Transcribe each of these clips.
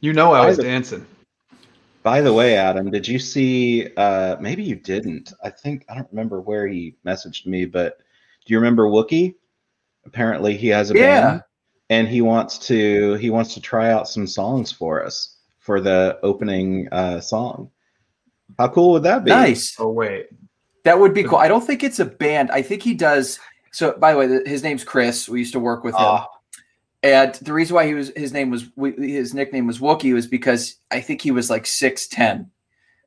You know I was the- dancing. By the way, Adam, did you see? Uh, maybe you didn't. I think I don't remember where he messaged me, but do you remember Wookie? Apparently, he has a Yeah. band, and he wants to he wants to try out some songs for us for the opening uh, song. How cool would that be? Nice. Oh wait. That would be cool. I don't think it's a band. I think he does. So, by the way, his name's Chris. We used to work with him. And the reason why he was his name was his nickname was Wookie was because I think he was like six ten,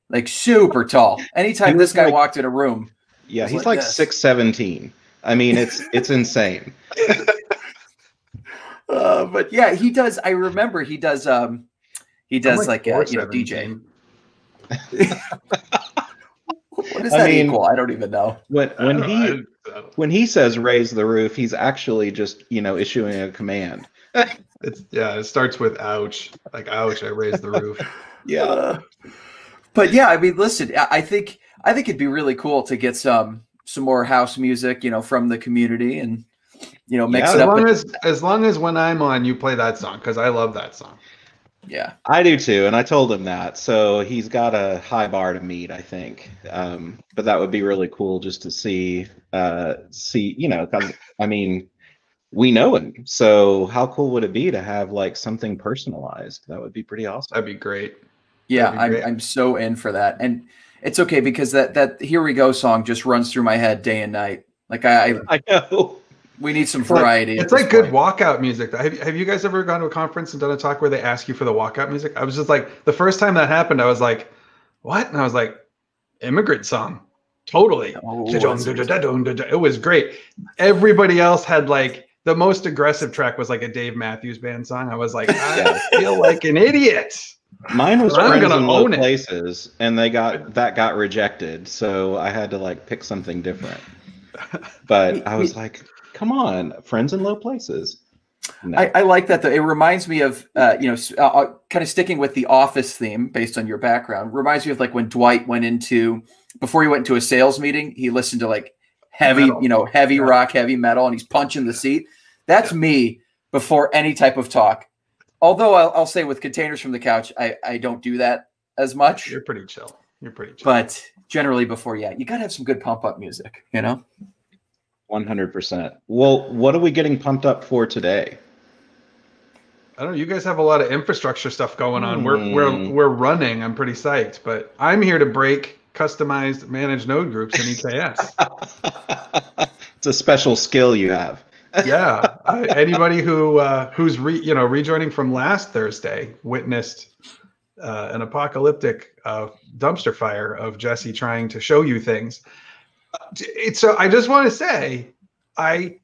like super tall. Anytime this guy like- walked in a room, Yeah, he's like like this. six seventeen. I mean, it's it's insane. uh, but yeah, he does. I remember he does. Um, he does I'm like, uh, you know DJ. 417. What does I that mean- equal? I don't even know. When when don't he know, I- I don't- when he says raise the roof, he's actually just you know issuing a command. It's yeah. It starts with ouch. Like ouch. I raised the roof. Yeah. But yeah, I mean, listen, I I think I think it'd be really cool to get some some more house music, you know, from the community, and you know, mix Yeah, it As up. long with- as as long as when I'm on, you play that song because I love that song. Yeah, I do too, and I told him that. So he's got a high bar to meet, I think. Um, but that would be really cool just to see, uh, see, you know, 'cause, I mean, we know him, so how cool would it be to have like something personalized? That would be pretty awesome. That'd be great. yeah, That'd be I'm great. I'm so in for that, and it's okay because that that "Here We Go" song just runs through my head day and night. Like I, I I know. We need some It's like- variety. It's this like good walkout music. Have, have you guys ever gone to a conference and done a talk where they ask you for the walkout music? I was just like, the first time that happened, I was like, what? And I was like, immigrant song. Totally. Oh. It was great. Everybody else had like the most aggressive track was like a Dave Matthews Band song. I was like, I feel like an idiot. Mine was I'm friends gonna in low own it. places, and they got that got rejected. So I had to like pick something different. But I was like, come on, friends in low places. No. I, I like that though. It reminds me of uh, you know uh, uh, kind of sticking with the office theme based on your background. Reminds me of like when Dwight went into before he went into a sales meeting, he listened to like heavy Metal. you know heavy Yeah. rock, heavy metal, and he's punching the seat. That's me before any type of talk. Although I'll, I'll say with containers from the couch, I I don't do that as much. You're pretty chill. You're pretty chill. But generally, before yeah, you gotta have some good pump up music. You know. One hundred percent. Well, what are we getting pumped up for today? I don't know. You guys have a lot of infrastructure stuff going on. We're Hmm. we're we're running. I'm pretty psyched, but I'm here to break customized managed node groups in EKS. it's a special skill you have. yeah, anybody who uh, who's re, you know rejoining from last Thursday witnessed uh, an apocalyptic uh, dumpster fire of Jesse trying to show you things. It's so I just want to say I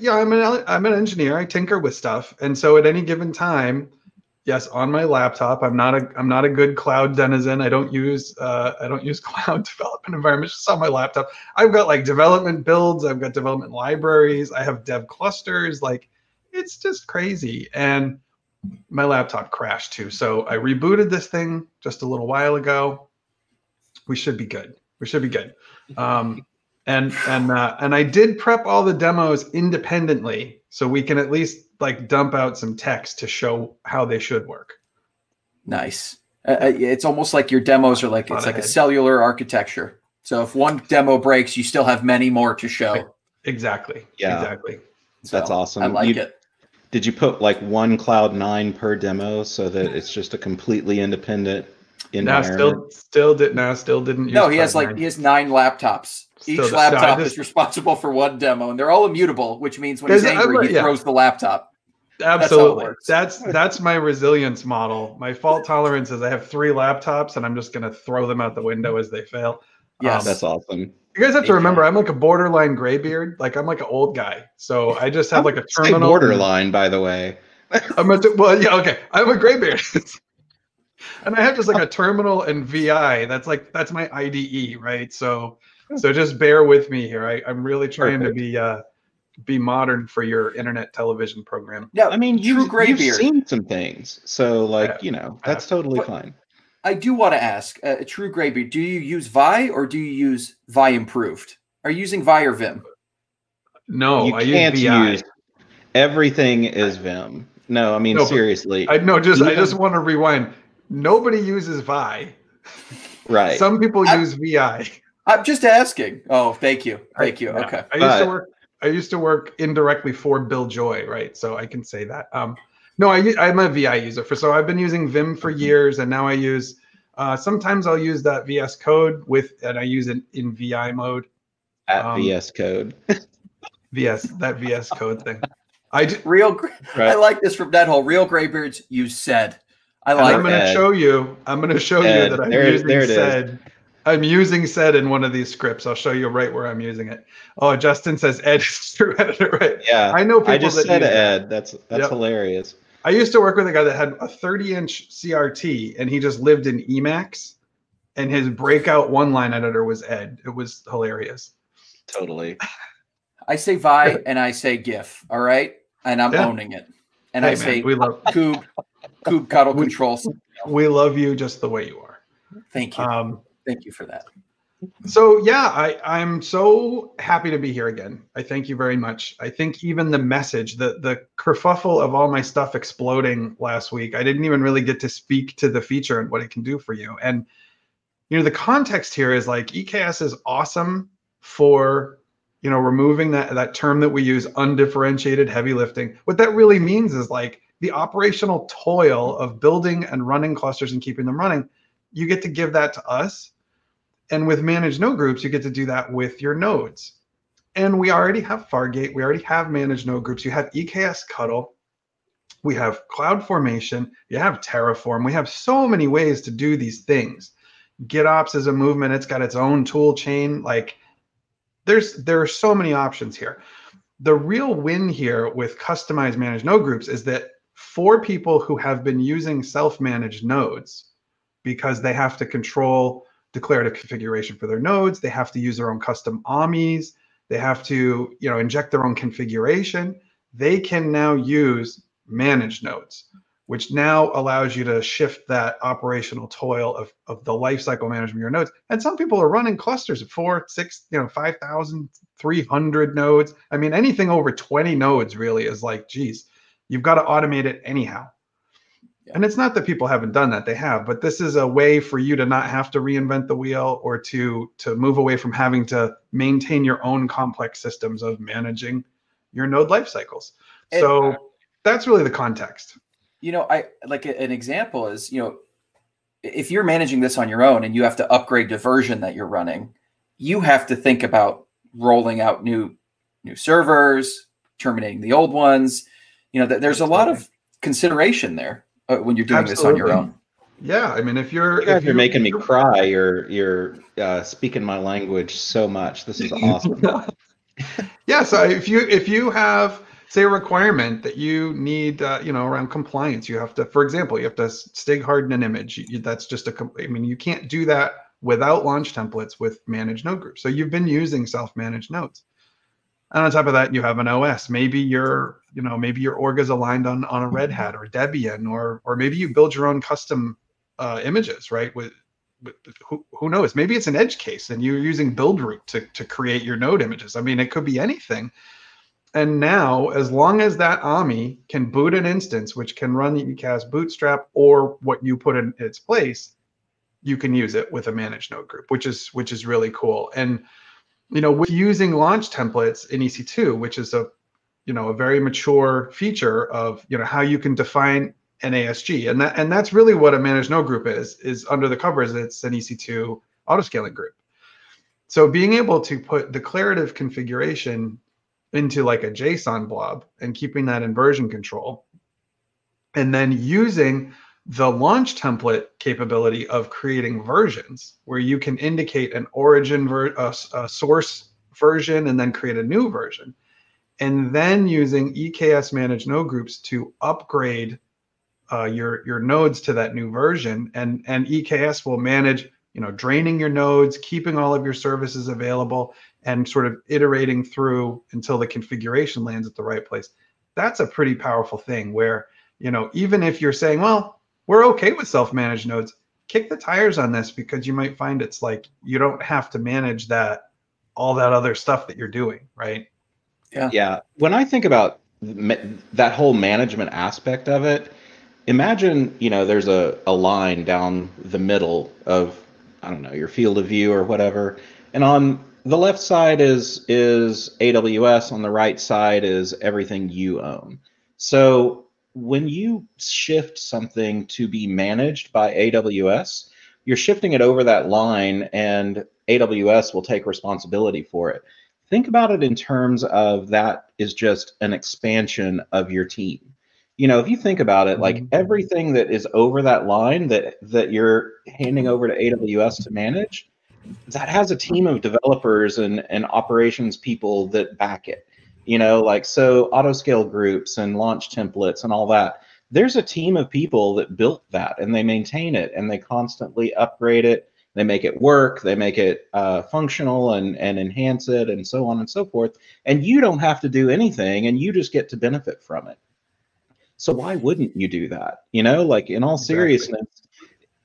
yeah I'm an I'm an engineer. I tinker with stuff, and so at any given time, yes, on my laptop, I'm not a I'm not a good cloud denizen. I don't use uh, I don't use cloud development environments. Just on my laptop. I've got like development builds, I've got development libraries, I have dev clusters. Like it's just crazy. And my laptop crashed too. So I rebooted this thing just a little while ago. We should be good. We should be good. Um, and and uh, and I did prep all the demos independently, so we can at least like dump out some text to show how they should work. Nice. Uh, uh, it's almost like your demos are like Thought it's like a cellular architecture. So if one demo breaks, you still have many more to show. Exactly. Yeah. Exactly. That's awesome. I like You- it. Did you put like one Cloud9 per demo so that it's just a completely independent Now environment? still still did now still didn't use No, he has like Cloud9. he has nine laptops. Still Each just- laptop just- is responsible for one demo, and they're all immutable, which means when he's angry, I'm- he yeah. throws the laptop. Absolutely. works. That's that's my resilience model. My fault tolerance is I have three laptops and I'm just gonna throw them out the window as they fail. yeah Um, That's awesome. you guys have to remember I'm like a borderline graybeard. Like I'm like an old guy. So I just have like a terminal. borderline, by the way. I'm a, well, yeah, okay. I'm a graybeard. and I have just like a terminal and VI. That's like that's my IDE, right? So so just bear with me here. I, I'm really trying Perfect. to be uh be modern for your internet television program. Now, I mean, you've, you've graybeard. seen some things, so like have. you know, that's totally But- fine. I do want to ask, uh, true graybeard, do you use Vi or do you use Vi improved? Are you using Vi or Vim? No, you I can't use VI. use everything is Vim. No, I mean No, seriously. I no, just I just want to rewind. Nobody uses Vi. right. Some people I- use VI. I'm just asking. Oh, thank you. Thank you. Yeah. Okay. I used to work. I used to work indirectly for Bill Joy, right? So I can say that. Um, no, I, am a VI user for so I've been using Vim for years, and now I use. Uh, sometimes I'll use that VS Code with, and I use it in VI mode. at um, VS Code. VS that VS Code thing. I j- Real. gr- I like this from that whole real graybeards. You said. I and like I'm going to show you. I'm going to show you that I'm there using there it is. sed. I'm using sed in one of these scripts. I'll show you right where I'm using it. Oh, Justin says Ed is true editor, right? Yeah. I know people I just that said use that. Ed. That's that's Yep. hilarious. I used to work with a guy that had a 30 inch CRT and he just lived in Emacs and his breakout one line editor was Ed. It was hilarious. Totally. I say Vi and I say GIF. All right, and I'm Yeah. owning it. And Hey, I man, say we love Coob, Coob cuddle We- control. we love you just the way you are. Thank you. Um, Thank you for that. so yeah, I, I'm so happy to be here again. I thank you very much. I think even the message, the the kerfuffle of all my stuff exploding last week, I didn't even really get to speak to the feature and what it can do for you. And you know, the context here is like EKS is awesome for you know removing that that term that we use, undifferentiated heavy lifting. What that really means is like the operational toil of building and running clusters and keeping them running. You get to give that to us and with managed node groups, you get to do that with your nodes. And we already have Fargate. We already have managed node groups. You have eksctl. We have Cloud Formation. You have Terraform. We have so many ways to do these things. GitOps is a movement. It's got its own tool chain. Like there's there are so many options here. The real win here with customized managed node groups is that for people who have been using self-managed nodes, because they have to control declarative configuration for their nodes. They have to use their own custom AMIs. They have to, you know, inject their own configuration. They can now use managed nodes, which now allows you to shift that operational toil of, of the lifecycle management of your nodes. And some people are running clusters of four, six, you know, 5,300 nodes. I mean, anything over 20 nodes really is like, geez, you've got to automate it anyhow. And it's not that people haven't done that; they have. But this is a way for you to not have to reinvent the wheel, or to to move away from having to maintain your own complex systems of managing your node life cycles. So that's really the context. you know i like an example is you know if you're managing this on your own and you have to upgrade the version that you're running you have to think about rolling out new new servers terminating the old ones you know th- there's a lot of consideration there uh, when you're doing this on your own Yeah, I mean, if you're if You guys if are making me you're- cry. You're you're uh, speaking my language so much. This is awesome. yeah so if you if you have say a requirement that you need uh, you know around compliance you have to for example you have to stig harden an image you, that's just a. I mean you can't do that without launch templates with managed node groups so you've been using self-managed nodes and on top of that you have an os maybe your you know maybe your org is aligned on on a red hat or debian or or maybe you build your own custom uh, images right with with- who, who knows? Maybe it's an edge case and you're using build root to, to create your node images. I mean it could be anything. And now as long as that ami can boot an instance which can run the EKS bootstrap or what you put in its place you can use it with a managed node group which is which is really cool. And you know with using launch templates in ec2 which is a you know a very mature feature of you know how you can define an ASG, and that and that's really what a managed node group is. Is under the covers, it's an EC2 autoscaling group. So being able to put declarative configuration into like a JSON blob and keeping that in version control, and then using the launch template capability of creating versions where you can indicate an origin ver- source version and then create a new version and then using EKS managed node groups to upgrade uh, your your nodes to that new version, and and EKS will manage you know draining your nodes, keeping all of your services available, and sort of iterating through until the configuration lands at the right place. That's a pretty powerful thing. Where you know even if you're saying, well, we're okay with self-managed nodes, kick the tires on this because you might find it's like you don't have to manage that all that other stuff that you're doing, right? Yeah. Yeah. When I think about that whole management aspect of it, imagine, you know, there's a, a line down the middle of, I don't know, your field of view or whatever. And on the left side is is AWS, on the right side is everything you own. So when you shift something to be managed by AWS, you're shifting it over that line and AWS will take responsibility for it. Think about it in terms of that is just an expansion of your team. You know, if you think about it, like Mhm. everything that is over that line that that you're handing over to AWS to manage, that has a team of developers and, and operations people that back it. You know, like so autoscale groups and launch templates and all that. There's a team of people that built that and they maintain it and they constantly upgrade it. They make it work, they make it uh, functional and, and enhance it and so on and so forth. And you don't have to do anything and you just get to benefit from it. So why wouldn't you do that? You know, like in all Exactly. seriousness,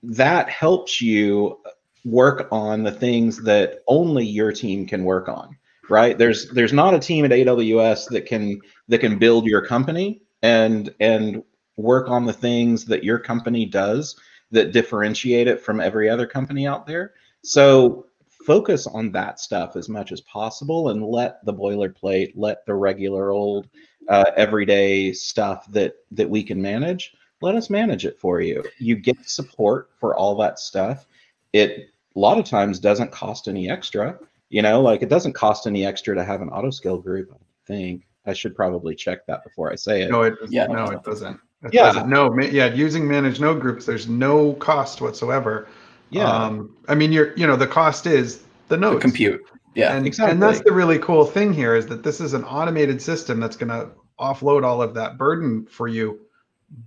that helps you work on the things that only your team can work on right? There's there's not a team at aws that can that can build your company and and work on the things that your company does that differentiate it from every other company out there. So focus on that stuff as much as possible and let the boilerplate let the regular old uh, everyday stuff that that we can manage let us manage it for you. You get support for all that stuff. It a lot of times doesn't cost any extra you know like it doesn't cost any extra to have an autoscale group i think i should probably check that before i say it No, it Yeah. no, it doesn't. It Yeah. doesn't. No, ma- yeah, using managed node groups, there's no cost whatsoever. yeah Um, I mean, you're, you know, the cost is the The nodes. compute. Yeah. and, exactly. and that's the really cool thing here is that this is an automated system that's going to offload all of that burden for you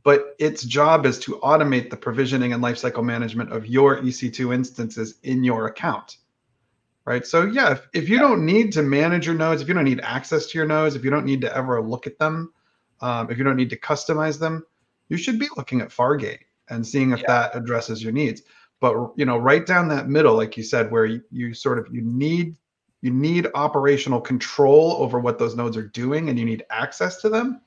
but its job is to automate the provisioning and lifecycle management of your ec2 instances in your account right? So yeah if, if you don't need to manage your nodes if you don't need access to your nodes if you don't need to ever look at them um, if you don't need to customize them you should be looking at fargate and seeing if Yeah. that addresses your needs. But you know right down that middle like you said where you, you sort of you need you need operational control over what those nodes are doing and you need access to them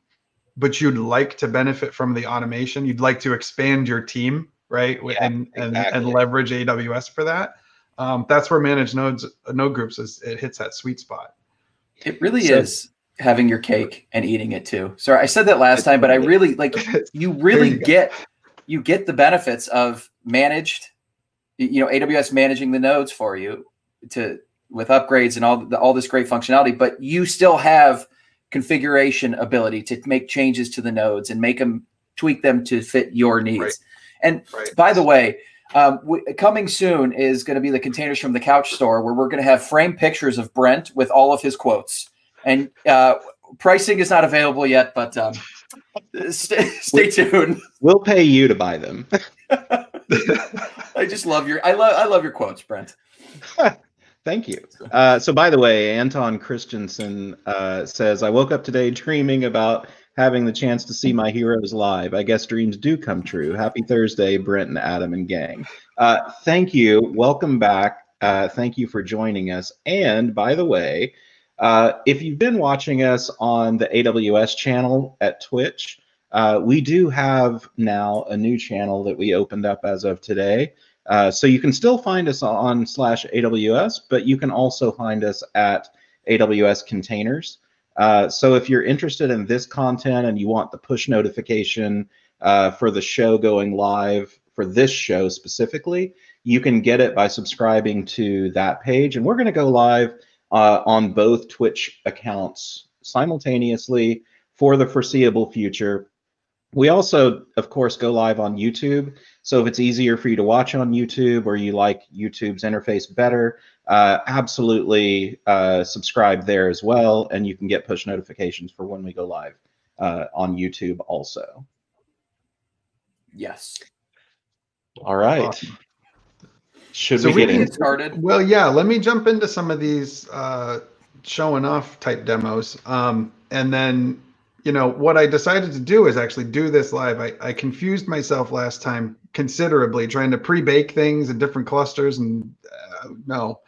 but you'd like to benefit from the automation. You'd like to expand your team right Yeah, and, and exactly. and leverage aws for that um, that's where managed nodes node groups is it hits that sweet spot It really So- is having your cake and eating it too. Sorry, I said that last time, but I really- like you really you get you get the benefits of managed you know aws managing the nodes for you to with upgrades and all the, all this great functionality but you still have configuration ability to make changes to the nodes and make them tweak them to fit your needs Right. and right by the way um, coming soon is going to be the containers from the couch store where we're going to have framed pictures of brent with all of his quotes and uh, pricing is not available yet but um, stay, stay tuned we'll pay you to buy them I just love your I love I love your quotes, Brent. Thank you. Uh, so, by the way, Anton Christensen uh, says, I woke up today dreaming about having the chance to see my heroes live. I guess dreams do come true. Happy Thursday, Brent and Adam and gang. Uh, thank you. Welcome back. Uh, thank you for joining us. And by the way, uh, if you've been watching us on the AWS channel at Twitch, uh, we do have now a new channel that we opened up as of today. Uh, so you can still find us on slash AWS, but you can also find us at AWS containers. Uh, so if you're interested in this content and you want the push notification uh, for the show going live for this show specifically, you can get it by subscribing to that page. And we're going to go live uh, on both Twitch accounts simultaneously for the foreseeable future. We also, of course, go live on YouTube. So if it's easier for you to watch on YouTube or you like YouTube's interface better, uh, absolutely uh, subscribe there as well, and you can get push notifications for when we go live uh, on YouTube also. Yes. All right. Awesome. Should So we we get can- Get started. Well, yeah, let me jump into some of these uh, showing off type demos. Um, and then, you know, what I decided to do is actually do this live. I, I confused myself last time considerably trying to pre bake things in different clusters. And uh, no,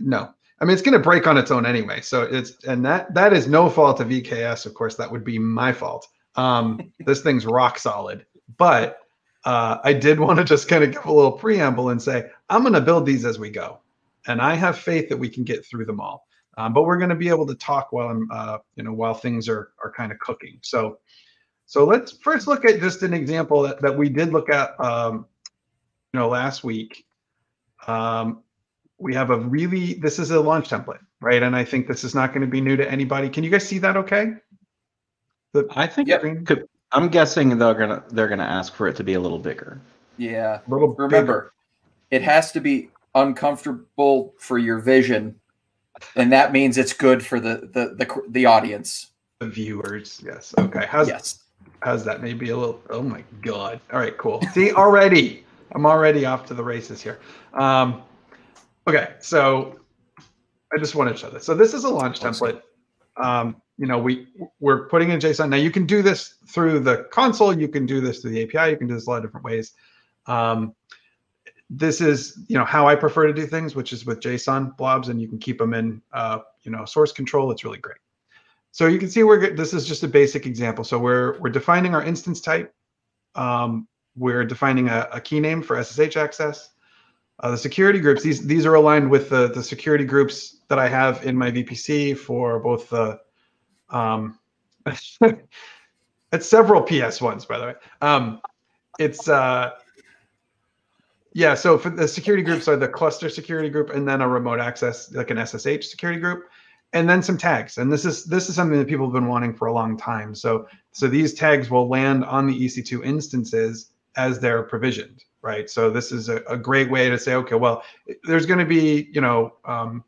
no. I mean, it's going to break on its own anyway. So it's and that that is no fault of EKS. Of course, that would be my fault. Um, this thing's rock solid. But uh, I did want to just kind of give a little preamble and say I'm going to build these as we go, and I have faith that we can get through them all. Um, but we're going to be able to talk while I'm, uh, you know, while things are are kind of cooking. So, so let's first look at just an example that, that we did look at, um, you know, last week. Um, we have a really this is a launch template, right? And I think this is not going to be new to anybody. Can you guys see that? Okay. The I think yep. could, I'm guessing they're gonna they're gonna ask for it to be a little bigger. Yeah. A little remember, bigger. it has to be uncomfortable for your vision, and that means it's good for the the the, the audience. The viewers, yes. Okay. How's yes. How's that? Maybe a little. Oh my god! All right, cool. See already, I'm already off to the races here. Um, Okay, so I just want to show this. So this is a launch template. Um, you know, we we're putting in JSON. Now you can do this through the console. You can do this through the API. You can do this a lot of different ways. Um, this is you know how I prefer to do things, which is with JSON blobs, and you can keep them in uh, you know source control. It's really great. So you can see we're this is just a basic example. So we're we're defining our instance type. Um, we're defining a, a key name for SSH access. Uh, the security groups, these these are aligned with the, the security groups that I have in my VPC for both the um it's several PS ones, by the way. Um it's uh yeah, so for the security groups are the cluster security group and then a remote access, like an SSH security group, and then some tags. And this is this is something that people have been wanting for a long time. So so these tags will land on the EC2 instances as they're provisioned right? So this is a, a great way to say, okay, well, there's going to be, you know, um,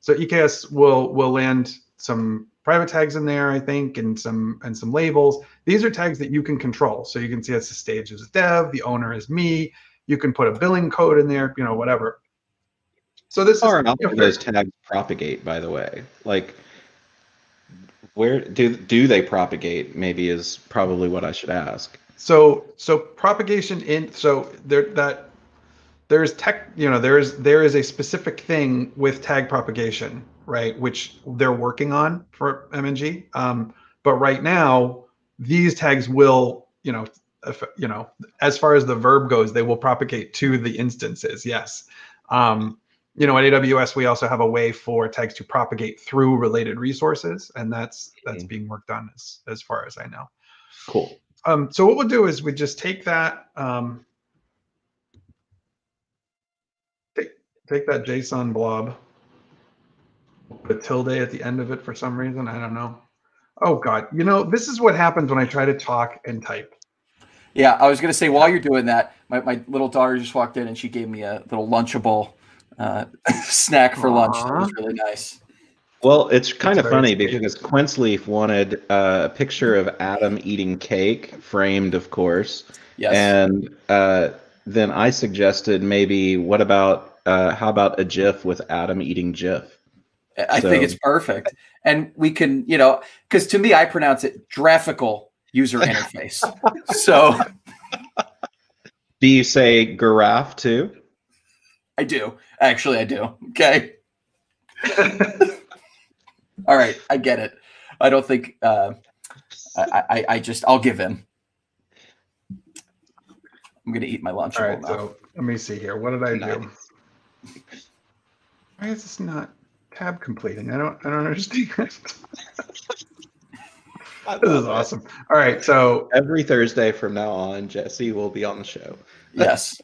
so EKS will will land some private tags in there, I think, and some and some labels. These are tags that you can control. So you can see it's the stage is dev, the owner is me. You can put a billing code in there, you know, whatever. So this Far is you know, those tags propagate, by the way. Like where do do they propagate? Maybe is probably what I should ask. So so propagation in so there that there's tech you know there's there is a specific thing with tag propagation right which they're working on for MNG um, but right now these tags will you know you know as far as the verb goes they will propagate to the instances yes um, you know at aws we also have a way for tags to propagate through related resources and that's that's mm. being worked on as as far as i know cool um, so what we'll do is we just take that, um, take, take that JSON blob, put tilde at the end of it for some reason. I don't know. Oh God, you know, this is what happens when I try to talk and type. Yeah, I was going to say while you're doing that, my, my little daughter just walked in and she gave me a little Lunchable uh, snack for Aww. lunch. It was really nice. Well, it's kind of funny because Quince Leaf wanted a picture of Adam eating cake, framed, of course. Yes. And uh, then I suggested maybe, what about, uh, how about a GIF with Adam eating GIF? I so, think it's perfect. And we can, you know, because to me, I pronounce it graphical user interface. so. Do you say giraffe too? I do. Actually, I do. Okay. All right, I get it. I don't think uh, I, I, I just I'll give in. I'm gonna eat my lunch. All right, now. so let me see here. What did I do? Why is this not tab completing? I don't I don't understand. this is awesome. All right, so every Thursday from now on, Jesse will be on the show. Yes.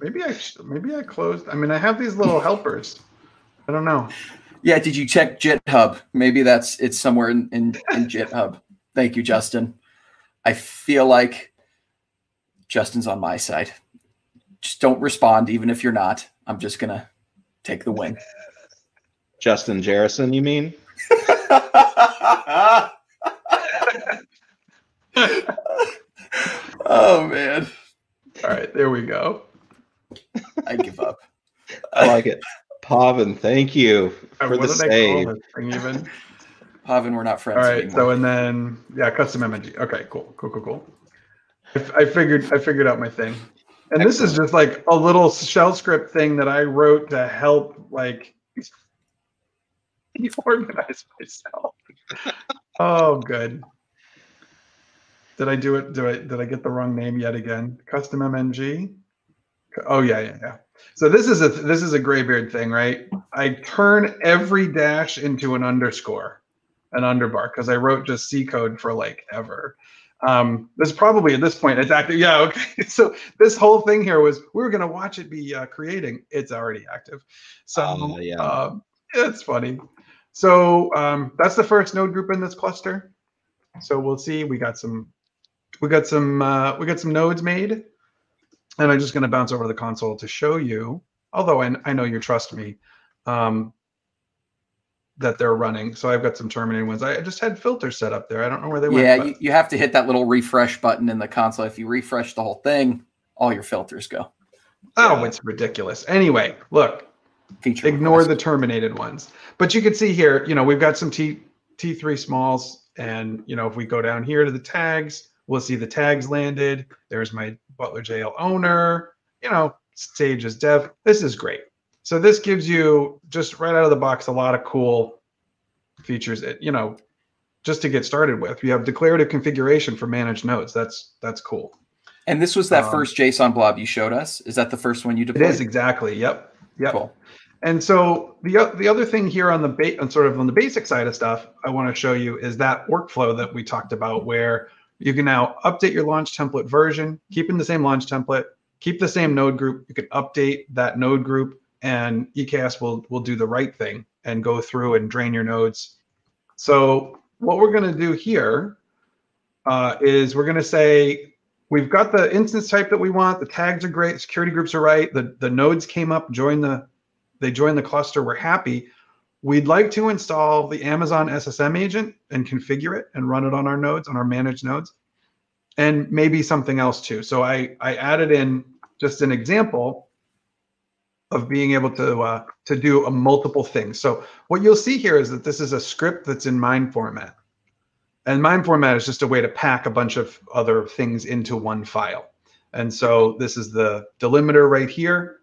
Maybe I maybe I closed. I mean, I have these little helpers. I don't know. Yeah, did you check GitHub? Maybe that's it's somewhere in, in, in GitHub. Thank you, Justin. I feel like Justin's on my side. Just don't respond, even if you're not. I'm just gonna take the win. Justin Jerrison, you mean? oh man. All right, there we go. I give up. I like it. Pavan, thank you uh, for what the save. even? Pavan, we're not friends. All right. Anymore. So and then yeah, custom MNG. Okay, cool, cool, cool, cool. I, I figured I figured out my thing. And this is just like a little shell script thing that I wrote to help like organize myself. Oh, good. Did I do it? Do I did I get the wrong name yet again? Custom MNG. Oh yeah, yeah, yeah. So this is a this is a graybeard thing, right? I turn every dash into an underscore, an underbar, because I wrote just C code for like ever. Um, this probably at this point it's active. Yeah, okay. So this whole thing here was we were gonna watch it be uh, creating. It's already active. So uh, yeah, uh, it's funny. So um, that's the first node group in this cluster. So we'll see. We got some, we got some, uh, we got some nodes made, and I'm just going to bounce over to the console to show you. Although I, I know you trust me, um, that they're running. So I've got some terminated ones. I just had filters set up there. I don't know where they went. Yeah, you, you have to hit that little refresh button in the console. If you refresh the whole thing, all your filters go. Oh, yeah. it's ridiculous. Anyway, look, feature. Ignore request. the terminated ones. But you can see here, you know, we've got some T T3 smalls. And, you know, if we go down here to the tags, we'll see the tags landed. There's my Butler JL owner, you know, stage is dev. This is great. So this gives you just right out of the box a lot of cool features. That, you know, just to get started with, you have declarative configuration for managed nodes. That's that's cool. And this was that um, first JSON blob you showed us. Is that the first one you deployed? It is exactly. Yep. Yep. Cool. And so the the other thing here on the ba- on sort of on the basic side of stuff, I want to show you is that workflow that we talked about, where you can now update your launch template version, keeping the same launch template, keep the same node group. You can update that node group, and EKS will will do the right thing and go through and drain your nodes. So what we're going to do here uh, is we're going to say we've got the instance type that we want. The tags are great. Security groups are right. The the nodes came up. Join the they join the cluster, we're happy. We'd like to install the Amazon SSM agent and configure it and run it on our nodes, on our managed nodes, and maybe something else too. So I, I added in just an example of being able to uh, to do a multiple things. So what you'll see here is that this is a script that's in MIME format. And MIME format is just a way to pack a bunch of other things into one file. And so this is the delimiter right here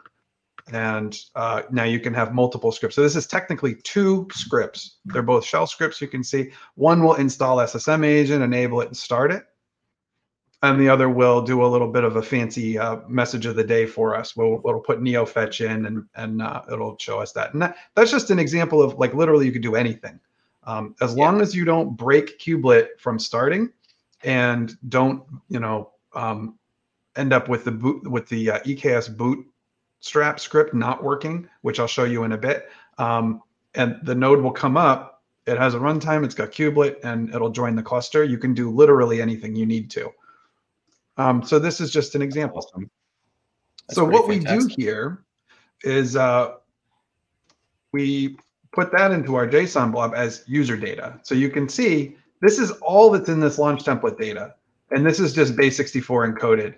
and uh, now you can have multiple scripts. So this is technically two scripts. They're both shell scripts. You can see one will install SSM agent, enable it, and start it, and the other will do a little bit of a fancy uh, message of the day for us. We'll it'll put NeoFetch in, and and uh, it'll show us that. And that, that's just an example of like literally you could do anything, um, as yeah. long as you don't break kubelet from starting, and don't you know um, end up with the boot with the uh, EKS boot strap script not working, which I'll show you in a bit. Um, and the node will come up. It has a runtime. It's got kubelet, and it'll join the cluster. You can do literally anything you need to. Um, so this is just an example. Awesome. So what fantastic. we do here is uh, we put that into our JSON blob as user data. So you can see this is all that's in this launch template data. And this is just base64 encoded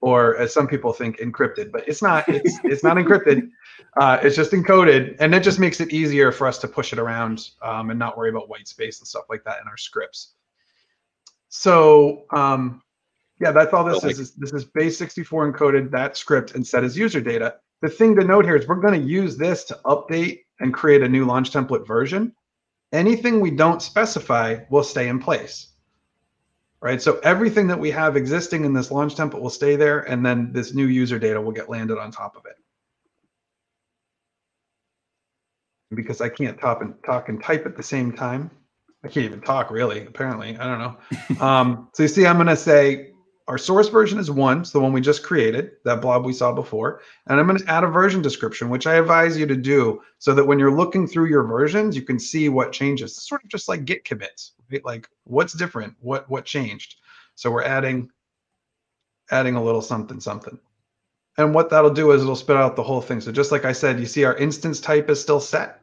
or as some people think encrypted. But it's not it's, it's not encrypted. Uh, it's just encoded. And it just makes it easier for us to push it around um, and not worry about white space and stuff like that in our scripts. So um, yeah that's all this is, is this is base 64 encoded that script and set as user data. The thing to note here is we're going to use this to update and create a new launch template version anything we don't specify will stay in place right? So everything that we have existing in this launch template will stay there, and then this new user data will get landed on top of it. Because I can't talk and talk and type at the same time. I can't even talk really, apparently. I don't know. um, so you see, I'm gonna say our source version is one, so the one we just created, that blob we saw before. And I'm going to add a version description, which I advise you to do so that when you're looking through your versions, you can see what changes. It's sort of just like git commits, right? Like what's different, what what changed. So we're adding adding a little something something. And what that'll do is it'll spit out the whole thing. So just like I said, you see our instance type is still set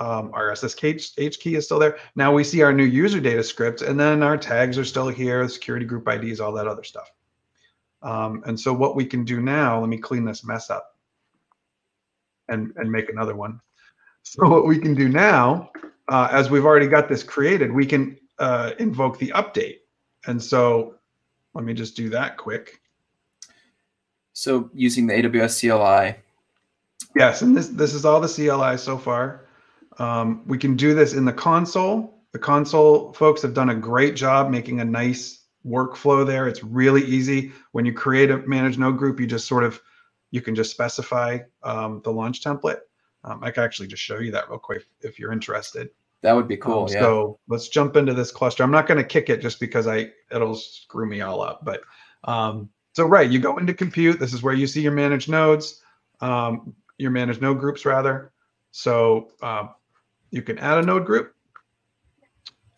um, our SSH key is still there. Now we see our new user data script, and then our tags are still here, security group IDs, all that other stuff. Um, and so what we can do now, let me clean this mess up and, and make another one. So what we can do now, uh, as we've already got this created, we can uh, invoke the update. And so let me just do that quick. So using the AWS CLI. Yes, and this this is all the CLI so far. Um, we can do this in the console. The console folks have done a great job making a nice workflow there. It's really easy. When you create a managed node group, you just sort of you can just specify um, the launch template. Um, I can actually just show you that real quick if you're interested. That would be cool. Um, yeah. So let's jump into this cluster. I'm not going to kick it just because I it'll screw me all up. But um, so right, you go into compute. This is where you see your managed nodes, um, your managed node groups rather. So uh, you can add a node group,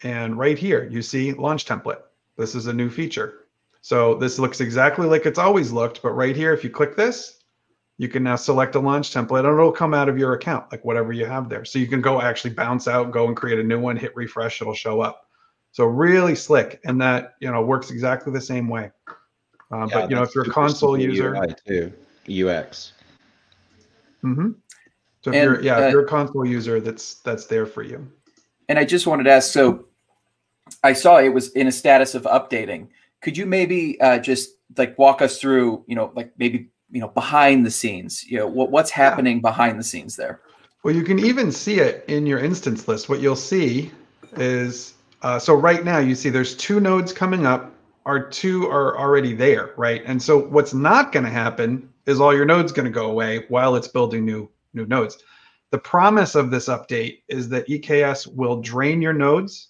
and right here you see launch template. This is a new feature. So this looks exactly like it's always looked, but right here, if you click this, you can now select a launch template and it'll come out of your account, like whatever you have there. So you can go actually bounce out, go and create a new one, hit refresh, it'll show up. So really slick, and that you know works exactly the same way. Uh, Yeah, but you know, if you're a console user, UI too, UX. hmm so if And, you're yeah, uh, if you're a console user, that's that's there for you. And I just wanted to ask so I saw it was in a status of updating. Could you maybe uh, just like walk us through, you know, like maybe, you know, behind the scenes, you know, what, what's happening behind the scenes there? Well, you can even see it in your instance list. What you'll see is uh, so right now you see there's two nodes coming up. Our two are already there, right? And so what's not going to happen is all your nodes going to go away while it's building new new nodes. The promise of this update is that EKS will drain your nodes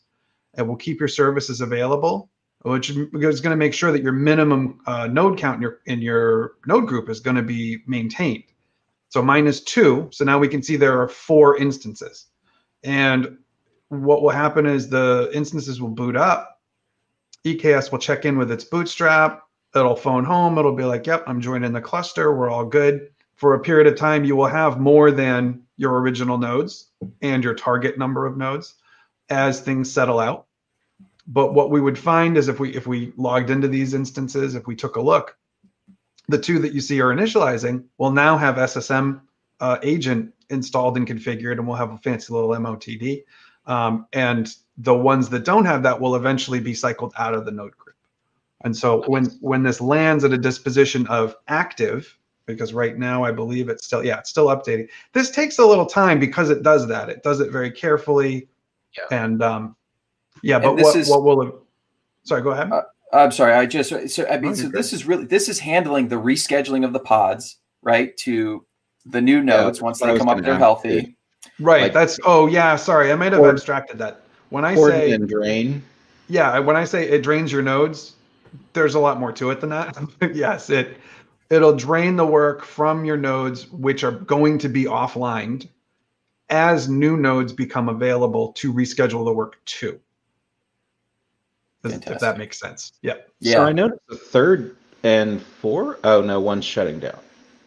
and will keep your services available, which is going to make sure that your minimum uh, node count in your in your node group is going to be maintained. So minus two. So now we can see there are four instances. And what will happen is the instances will boot up. EKS will check in with its bootstrap. It'll phone home. It'll be like, yep, I'm joining the cluster. We're all good. For a period of time, you will have more than your original nodes and your target number of nodes as things settle out. But what we would find is if we if we logged into these instances, if we took a look, the two that you see are initializing will now have SSM uh, agent installed and configured, and we'll have a fancy little MOTD. Um, and the ones that don't have that will eventually be cycled out of the node group. And so when when this lands at a disposition of active, because right now I believe it's still yeah it's still updating. This takes a little time because it does that. It does it very carefully. Yeah. And um, yeah, And but this what is- what will it? Sorry, go ahead. Uh, I'm sorry. I just so I mean, No, so you're this is really this is handling the rescheduling of the pods, right, to the new nodes that's once they come up. gonna They're healthy. you. right. like- that's oh yeah. Sorry, I might have Or- abstracted that. When I say and drain. yeah when i say it drains your nodes there's a lot more to it than that yes it it'll drain the work from your nodes which are going to be offline as new nodes become available to reschedule the work to Does- if that makes sense yeah Yeah. So I noticed the third and four. Oh no, one's shutting down.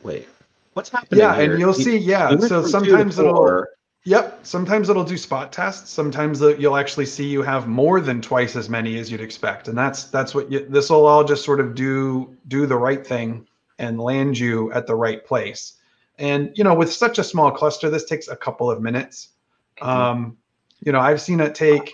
Wait, what's happening? yeah here? and you'll You- see yeah so from two to sometimes it'll. Yep. Sometimes it'll do spot tests. Sometimes you'll actually see you have more than twice as many as you'd expect, and that's that's what you, this will all just sort of do do the right thing and land you at the right place. And you know, with such a small cluster, this takes a couple of minutes. Um, you know, I've seen it take.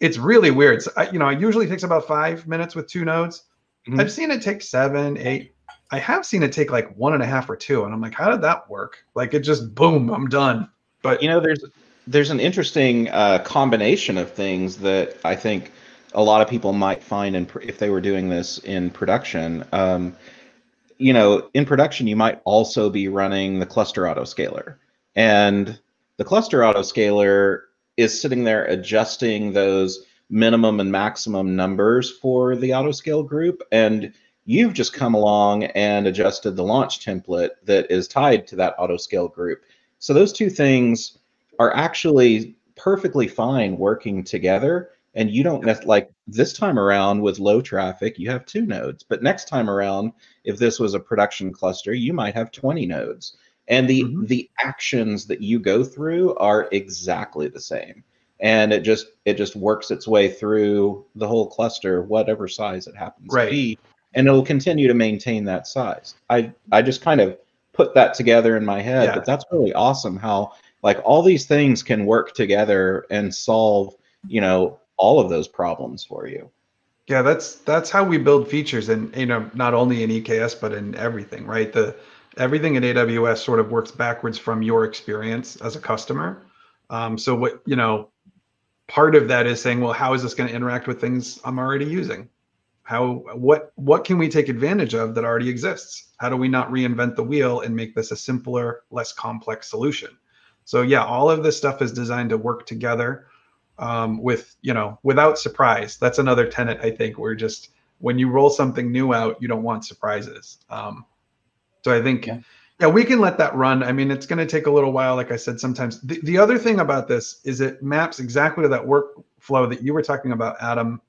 It's really weird. So, I, you know, it usually takes about five minutes with two nodes. Mhm. I've seen it take seven, eight. I have seen it take like one and a half or two, and I'm like, how did that work? Like it just boom, I'm done. But you know there's there's an interesting uh, combination of things that I think a lot of people might find in pr- if they were doing this in production. Um, you know, in production, you might also be running the cluster autoscaler, and the cluster autoscaler is sitting there adjusting those minimum and maximum numbers for the autoscale group, and you've just come along and adjusted the launch template that is tied to that autoscale group. So those two things are actually perfectly fine working together. And you don't like this time around with low traffic, you have two nodes. But next time around, if this was a production cluster, you might have 20 nodes. And the Mhm. the actions that you go through are exactly the same. And it just it just works its way through the whole cluster, whatever size it happens Right. to be. And it'll continue to maintain that size. I I just kind of put that together in my head. Yeah. But that's really awesome how like all these things can work together and solve, you know, all of those problems for you. Yeah, that's that's how we build features, and you know, not only in EKS but in everything, right? The everything in AWS sort of works backwards from your experience as a customer. Um, so what you know, part of that is saying, well, how is this going to interact with things I'm already using? How what what can we take advantage of that already exists? How do we not reinvent the wheel and make this a simpler, less complex solution? So yeah, all of this stuff is designed to work together um, with you know without surprise. That's another tenet I think. We're just when you roll something new out, you don't want surprises. Um, so I think. Yeah. yeah, we can let that run. I mean, it's going to take a little while, like I said. Sometimes the, the other thing about this is it maps exactly to that workflow that you were talking about, Adam.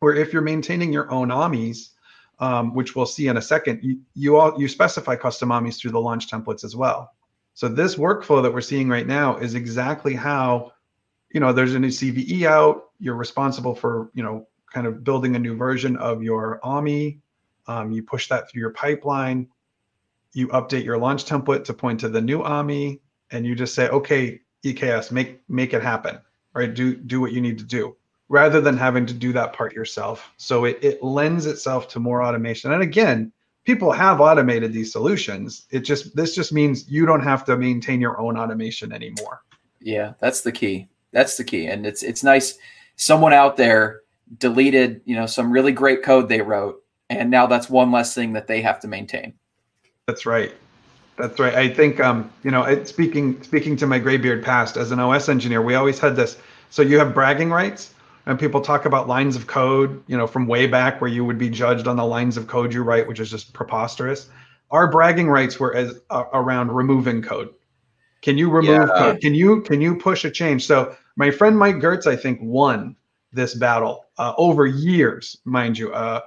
Where if you're maintaining your own AMIs, um, which we'll see in a second, you, you all you specify custom AMIs through the launch templates as well. So this workflow that we're seeing right now is exactly how you know, there's a new CVE out. You're responsible for, you know, kind of building a new version of your AMI. Um, you push that through your pipeline. You update your launch template to point to the new AMI, and you just say, okay, EKS, make make it happen, right? Do do what you need to do, rather than having to do that part yourself. So it it lends itself to more automation. And again, people have automated these solutions. It just this just means you don't have to maintain your own automation anymore. Yeah, that's the key. That's the key. And it's it's nice someone out there deleted, you know, some really great code they wrote and now that's one less thing that they have to maintain. That's right. That's right. I think um, you know, speaking speaking to my graybeard past as an OS engineer, we always had this so you have bragging rights and people talk about lines of code, you know, from way back where you would be judged on the lines of code you write, which is just preposterous. Our bragging rights were as uh, around removing code. Can you remove yeah. code? Can you can you push a change? So my friend Mike Gertz, I think, won this battle uh, over years, mind you. Uh,